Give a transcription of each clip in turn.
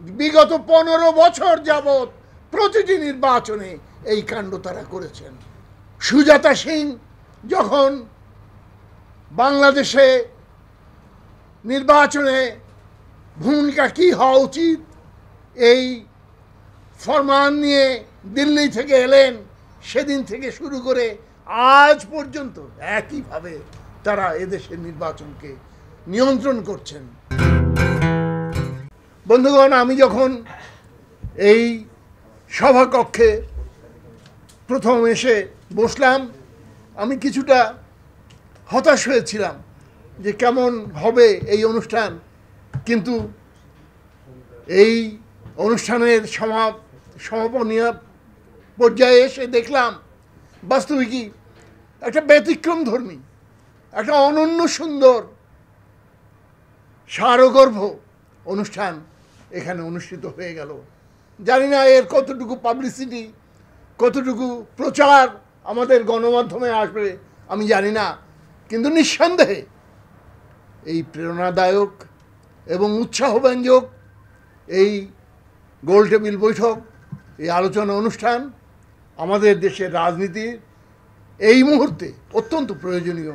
বিগত পনেরো বছর যাবৎ প্রতিটি নির্বাচনে এই কাণ্ড তারা করেছেন। সুজাতা সিং যখন বাংলাদেশে নির্বাচনে ভূমিকা কি হওয়া উচিত, এই ফরমান নিয়ে দিল্লি থেকে এলেন, সেদিন থেকে শুরু করে আজ পর্যন্ত একইভাবে তারা এদেশের নির্বাচনকে নিয়ন্ত্রণ করছেন। বন্ধুগণ, আমি যখন এই সভাকক্ষে প্রথম এসে বসলাম, আমি কিছুটা হতাশ হয়েছিলাম যে কেমন হবে এই অনুষ্ঠান। কিন্তু এই অনুষ্ঠানের সমা সমাপনীয় পর্যায়ে এসে দেখলাম, বাস্তবিকই একটা ব্যতিক্রম ধর্মী, একটা অনন্য সুন্দর, সারগর্ভ অনুষ্ঠান এখানে অনুষ্ঠিত হয়ে গেল। জানি না এর কতটুকু পাবলিসিটি কতটুকু প্রচার আমাদের গণমাধ্যমে আসবে, আমি জানি না। কিন্তু নিঃসন্দেহে এই প্রেরণাদায়ক এবং উৎসাহব্যঞ্জক এই গোল টেবিল বৈঠক, এই আলোচনা অনুষ্ঠান, আমাদের দেশের রাজনীতির এই মুহূর্তে অত্যন্ত প্রয়োজনীয়।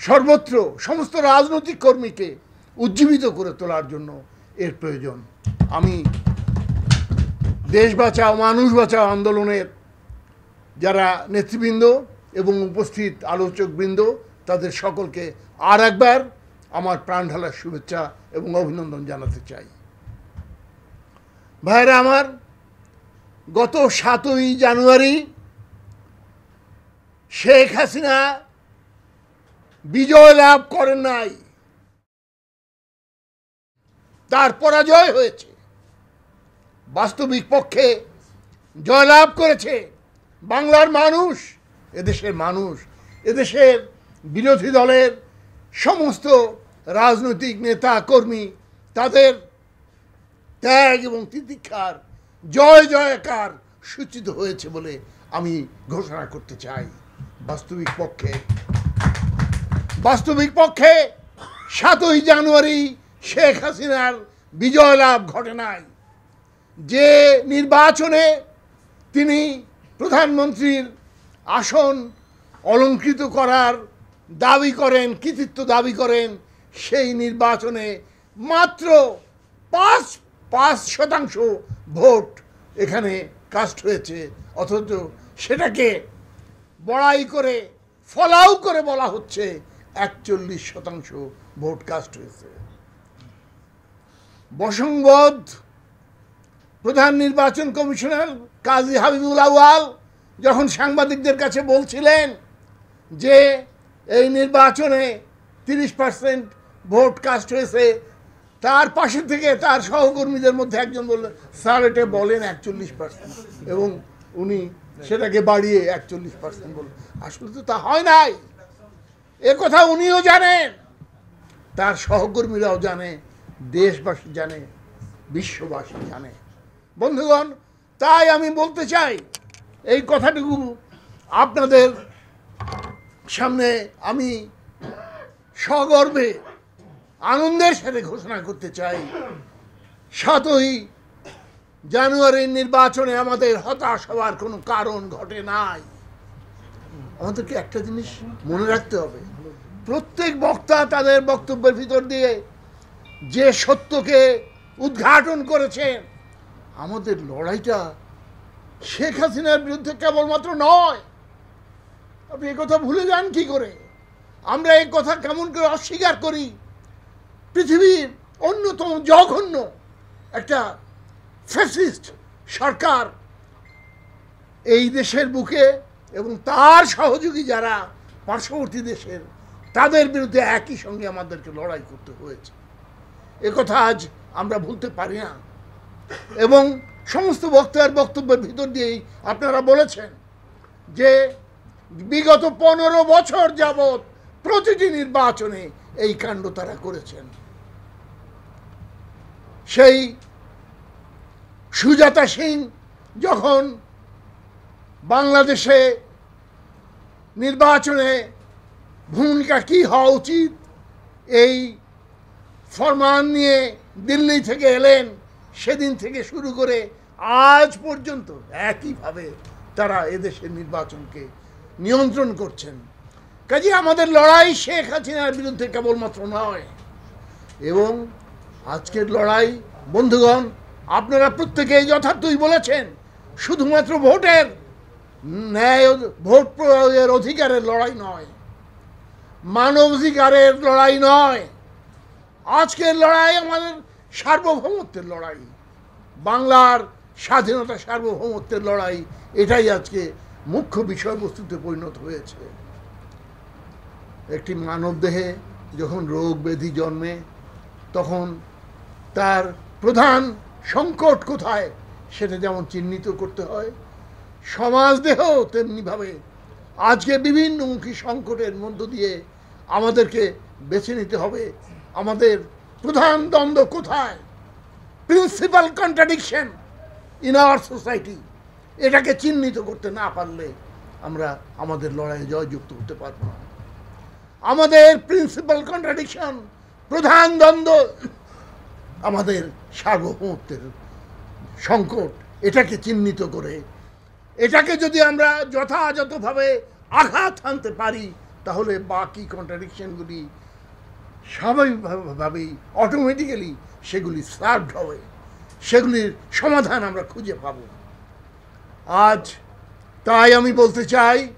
সর্বত্র সমস্ত রাজনৈতিক কর্মীকে উজ্জীবিত করে তোলার জন্য এর প্রয়োজন। আমি দেশ বাঁচাও, মানুষ বাঁচাও আন্দোলনের যারা নেতৃবৃন্দ এবং উপস্থিত আলোচকবৃন্দ, তাদের সকলকে আর একবার আমার প্রাণ ঢালার শুভেচ্ছা এবং অভিনন্দন জানাতে চাই। ভাইরা আমার, গত সাতই জানুয়ারি শেখ হাসিনা বিজয় লাভ করেন নাই। তার পরাজয় হয়েছে। বাস্তবিক পক্ষে জয়লাভ করেছে বাংলার মানুষ, এদেশের মানুষ, এদেশের বিরোধী দলের সমস্ত রাজনৈতিক নেতা, কর্মী, তাদের ত্যাগ এবং তিতিক্ষার জয় জয়কার সূচিত হয়েছে বলে আমি ঘোষণা করতে চাই। বাস্তবিক পক্ষে। বাস্তবিক পক্ষে সাতই জানুয়ারি শেখ হাসিনার বিজয় লাভ ঘটে নাই যে নির্বাচনে তিনি প্রধানমন্ত্রীর আসন অলঙ্কৃত করার দাবি করেন, কৃতিত্ব দাবি করেন, সেই নির্বাচনে মাত্র পাঁচ পাঁচ শতাংশ ভোট এখানে কাস্ট হয়েছে। অথচ সেটাকে বড়াই করে, ফলাও করে বলা হচ্ছে একচল্লিশ শতাংশ ভোট কাস্ট হয়েছে। বসংবদ প্রধান নির্বাচন কমিশনার কাজী হাবিবুল আউয়াল যখন সাংবাদিকদের কাছে বলছিলেন যে এই নির্বাচনে তিরিশ পার্সেন্ট ভোট কাস্ট হয়েছে, তার পাশে থেকে তার সহকর্মীদের মধ্যে একজন বললেন, স্যার, এটা বলেন একচল্লিশ পার্সেন্ট। এবং উনি সেটাকে বাড়িয়ে একচল্লিশ পার্সেন্ট বললেন। আসলে তো তা হয় নাই। এ কথা উনিও জানেন, তার সহকর্মীরাও জানে দেশবাসী জানে, বিশ্ববাসী জানে। বন্ধুগণ, তাই আমি বলতে চাই, এই কথাটুকু আপনাদের সামনে আমি সগর্বে আনন্দের সাথে ঘোষণা করতে চাই। সাতই জানুয়ারির নির্বাচনে আমাদের হতাশ হওয়ার কোনো কারণ ঘটে নাই। আমাদেরকে একটা জিনিস মনে রাখতে হবে। প্রত্যেক বক্তা তাদের বক্তব্যের ভিতর দিয়ে যে সত্যকে উদ্ঘাটন করেছেন আমাদের লড়াইটা শেখ হাসিনার বিরুদ্ধে কেবলমাত্র নয়। আপনি কথা ভুলে যান কি করে? আমরা এই কথা কেমন করে অস্বীকার করি? পৃথিবীর অন্যতম জঘন্য একটা ফ্যাসিস্ট সরকার এই দেশের বুকে এবং তার সহযোগী যারা পার্শ্ববর্তী দেশের, তাদের বিরুদ্ধে একই সঙ্গে আমাদেরকে লড়াই করতে হয়েছে। কথা আজ আমরা ভুলতে পারি না। এবং সমস্ত বক্তার বক্তব্যের ভিতর দিয়েই আপনারা বলেছেন যে বিগত পনেরো বছর যাবৎ প্রতিটি নির্বাচনে এই কাণ্ড তারা করেছেন। সেই সুজাতা সিং যখন বাংলাদেশে নির্বাচনে ভূমিকা কী হওয়া উচিত, এই ফরমান নিয়ে দিল্লি থেকে এলেন, সেদিন থেকে শুরু করে আজ পর্যন্ত একইভাবে তারা এদেশের নির্বাচনকে নিয়ন্ত্রণ করছেন। কাজে আমাদের লড়াই শেখ হাসিনার বিরুদ্ধে কেবলমাত্র নয়, এবং আজকের লড়াই, বন্ধুগণ, আপনারা প্রত্যেকেই যথার্থই বলেছেন, শুধুমাত্র ভোটের ন্যায় ভোট প্রয়োগের অধিকারের লড়াই নয়, মানবাধিকারের লড়াই নয় আজকের লড়াই আমাদের সার্বভৌমত্বের লড়াই। বাংলার স্বাধীনতা সার্বভৌমত্বের লড়াই, এটাই আজকে মুখ্য বিষয়বস্তুতে পরিণত হয়েছে। একটি মানব দেহে যখন রোগ ব্যাধি জন্মে, তখন তার প্রধান সংকট কোথায় সেটা যেমন চিহ্নিত করতে হয়, সমাজ দেহ তেমনিভাবে আজকে বিভিন্নমুখী সংকটের মধ্য দিয়ে আমাদেরকে বেছে নিতে হবে। আমাদের প্রধান দ্বন্দ্ব কোথায়? Principal contradiction in our society এটাকে চিহ্নিত করতে না পারলে আমরা আমাদের লড়াইয়ে জয়যুক্ত হতে পারব না। আমাদের প্রিন্সিপাল কন্ট্রাডিকশন প্রধান দ্বন্দ্ব, আমাদের সার্বভৌমত্বের সংকট, এটাকে চিহ্নিত করে। এটাকে যদি আমরা যথাযথভাবে আঘাত আনতে পারি, তাহলে বাকি কন্ট্রাডিকশনগুলি স্বাভাবিকভাবেই অটোমেটিক্যালি সেগুলি সার্ভড হবে। সেগুলির সমাধান আমরা খুঁজে পাব। আজ তাই আমি বলতে চাই,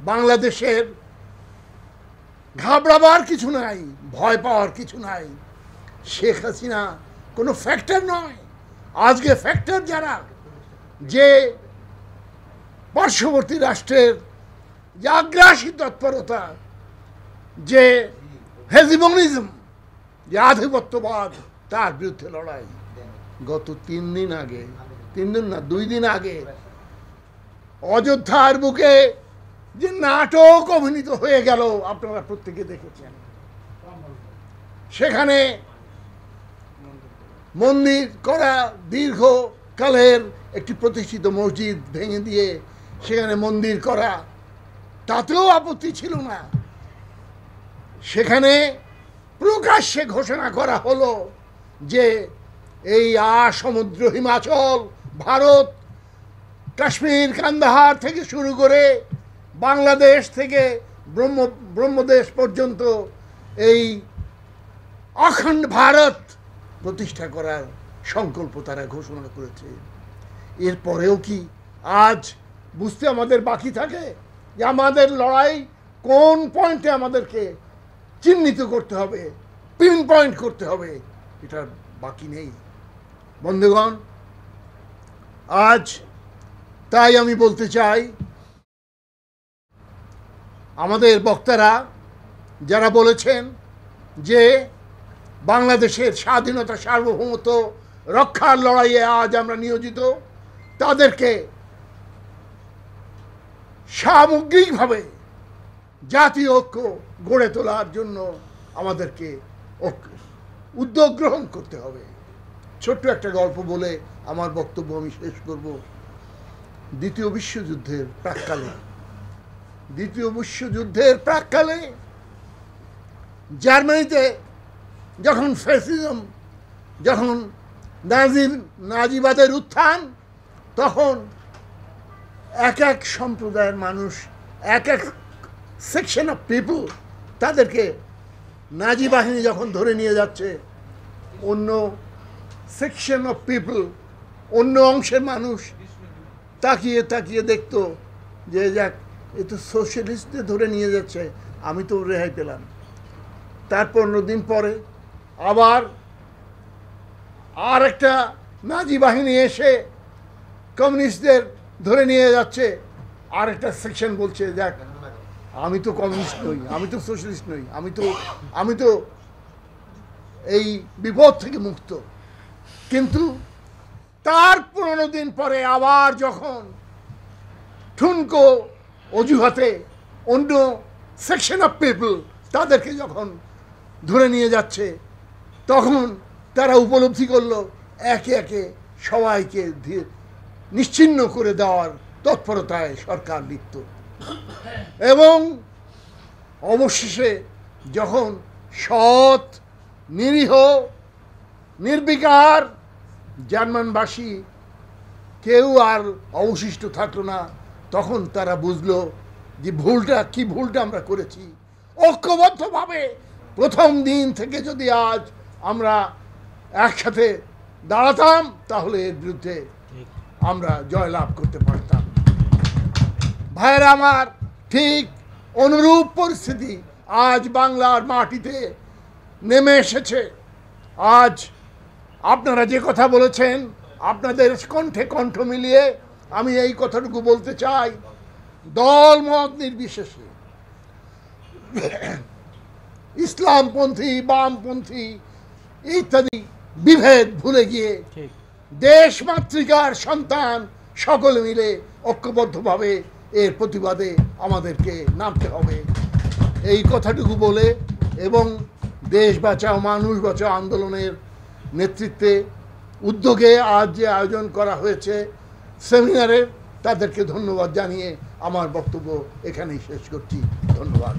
বাংলাদেশের ঘাবড়াবার কিছু নাই, ভয় পাওয়ার কিছু নাই। শেখ হাসিনা কোনো ফ্যাক্টর নয়। আজকে ফ্যাক্টর যারা, যে পার্শ্ববর্তী রাষ্ট্রের যে আগ্রাসী তৎপরতা, যে হেজিমনিজম যে আধিপত্যবাদ তার বিরুদ্ধে লড়াই। গত তিন দিন আগে, তিন দিন না, দুই দিন আগে অযোধ্যার বুকে যে নাটক অভিনীত হয়ে গেল, আপনারা প্রত্যেকে দেখেছেন। সেখানে মন্দির করা দীর্ঘকালের একটি প্রতিষ্ঠিত মসজিদ ভেঙে দিয়ে সেখানে মন্দির করা, তাতেও আপত্তি ছিল না। সেখানে প্রকাশ্যে ঘোষণা করা হলো যে এই সমুদ্র হিমাচল, ভারত, কাশ্মীর, কান্দাহার থেকে শুরু করে বাংলাদেশ থেকে ব্রহ্ম, ব্রহ্মদেশ পর্যন্ত এই অখণ্ড ভারত প্রতিষ্ঠা করার সংকল্প তারা ঘোষণা করেছে। এরপরেও কি আজ বুঝতে আমাদের বাকি থাকে যে আমাদের লড়াই কোন পয়েন্টে আমাদেরকে চিহ্নিত করতে হবে পিন পয়েন্ট করতে হবে। এটা বাকি নেই। বন্ধুগণ, আজ তাই আমি বলতে চাই, আমাদের বক্তারা যারা বলেছেন যে বাংলাদেশের স্বাধীনতা সার্বভৌমত্ব রক্ষার লড়াইয়ে আজ আমরা নিয়োজিত, তাদেরকে সামগ্রিকভাবে জাতীয় ঐক্য গড়ে তোলার জন্য আমাদেরকে উদ্যোগ গ্রহণ করতে হবে। ছোট্ট একটা গল্প বলে আমার বক্তব্য আমি শেষ করব। দ্বিতীয় বিশ্বযুদ্ধের প্রাককালে, দ্বিতীয় বিশ্বযুদ্ধের প্রাককালে জার্মানিতে যখন ফ্যাসিজম, যখন নাজির, নাজিবাদের উত্থান, তখন এক এক সম্প্রদায়ের মানুষ, এক এক সেকশন অফ পিপল তাদেরকে নাজি বাহিনী যখন ধরে নিয়ে যাচ্ছে, অন্য সেকশন অফ পিপল অন্য অংশের মানুষ তাকিয়ে তাকিয়ে দেখতো যে, যাক, এ তো সোশ্যালিস্টদের ধরে নিয়ে যাচ্ছে, আমি তো রেহাই পেলাম। তার পনেরো দিন পরে আবার আর একটা নাজি বাহিনী এসে কমিউনিস্টদের ধরে নিয়ে যাচ্ছে আর একটা সেকশন বলছে দেখ আমি তো কমিউনিস্ট নই, আমি তো সোশ্যালিস্ট নই, আমি তো আমি তো এই বিপদ থেকে মুক্ত। কিন্তু তার পনেরো দিন পরে আবার যখন ঠুনকো অজুহাতে অন্য সেকশন অফ পিপল তাদেরকে যখন ধরে নিয়ে যাচ্ছে, তখন তারা উপলব্ধি করল একে একে সবাইকে নিশ্চিহ্ন করে দেওয়ার তৎপরতায় সরকার লিপ্ত। এবং অবশেষে যখন সৎ নিরীহ নির্বিকার জার্মানবাসী কেউ আর অবশিষ্ট থাকল না তখন তারা বুঝলো যে ভুলটা কি ভুলটা আমরা করেছি। ঐক্যবদ্ধভাবে প্রথম দিন থেকে যদি আজ আমরা একসাথে দাঁড়াতাম তাহলে এর বিরুদ্ধে আমরা জয়লাভ করতে পারতাম। ভাইয়েরা আমার ঠিক অনুরূপ পরিস্থিতি আজ বাংলার মাটিতে নেমে এসেছে। আজ আপনারা যে কথা বলেছেন আপনাদের কণ্ঠে কণ্ঠ মিলিয়ে আমি এই কথাটুকু বলতে চাই। দল মত নির্বিশেষে। ইসলামপন্থী বামপন্থী ইত্যাদি বিভেদ ভুলে গিয়ে দেশ মাতৃকার সন্তান সকলে মিলে ঐক্যবদ্ধভাবে এর প্রতিবাদে আমাদেরকে নামতে হবে। এই কথাটুকু বলে এবং দেশ বাঁচাও, মানুষ বাঁচাও আন্দোলনের নেতৃত্বে উদ্যোগে আজ যে আয়োজন করা হয়েছে সেমিনারের তাদেরকে ধন্যবাদ জানিয়ে আমার বক্তব্য এখানেই শেষ করছি। ধন্যবাদ।